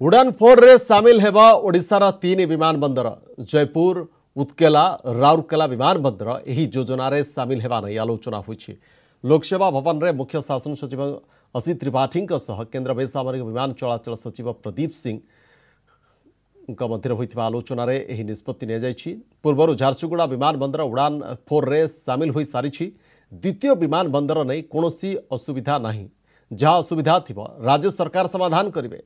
उड़ान फोर में सामिल हेब तीन विमान बंदर। जयपुर, उत्केला, राउरकेला विमान बंदर यही योजन सामिल होगा नहीं आलोचना लोकसेवा भवन में मुख्य शासन सचिव असित त्रिपाठी केन्द्र बेसामरिक विमान चलाचल सचिव प्रदीप सिंह मध्य होता आलोचन यह निष्पत्ति निजी पूर्वर झारसुगुड़ा विमान बंदर उड़ान फोर में सामिल हो सारी द्वितीय विमान बंदर नहीं कौन असुविधा ना जहाँ असुविधा थी राज्य सरकार समाधान करेंगे